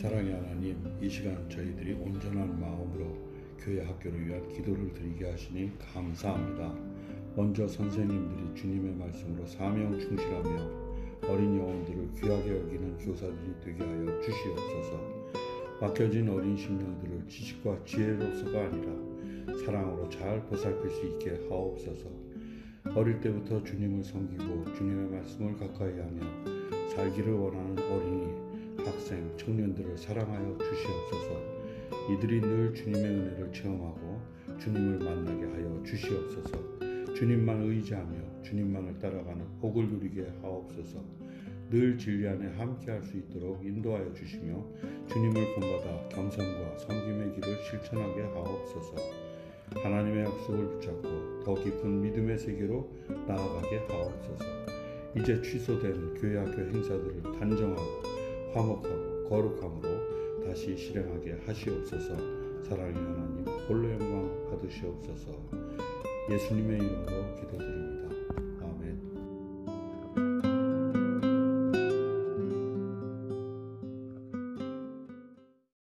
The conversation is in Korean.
사랑의 하나님, 이 시간 저희들이 온전한 마음으로 교회 학교를 위한 기도를 드리게 하시니 감사합니다. 먼저 선생님들이 주님의 말씀으로 사명 충실하며 어린 영혼들을 귀하게 여기는 교사들이 되게 하여 주시옵소서. 맡겨진 어린 심령들을 지식과 지혜로서가 아니라 사랑으로 잘 보살필 수 있게 하옵소서. 어릴 때부터 주님을 섬기고 주님의 말씀을 가까이 하며 살기를 원하는 어린이 학생, 청년들을 사랑하여 주시옵소서. 이들이 늘 주님의 은혜를 체험하고 주님을 만나게 하여 주시옵소서. 주님만 의지하며 주님만을 따라가는 복을 누리게 하옵소서. 늘 진리 안에 함께할 수 있도록 인도하여 주시며 주님을 본받아 겸손과 섬김의 길을 실천하게 하옵소서. 하나님의 약속을 붙잡고 더 깊은 믿음의 세계로 나아가게 하옵소서. 이제 취소된 교회 학교 행사들을 단정하고 화목하고 거룩함으로 다시 실행하게 하시옵소서. 사랑의 하나님 홀로 영광 받으시옵소서. 예수님의 이름으로 기도드립니다.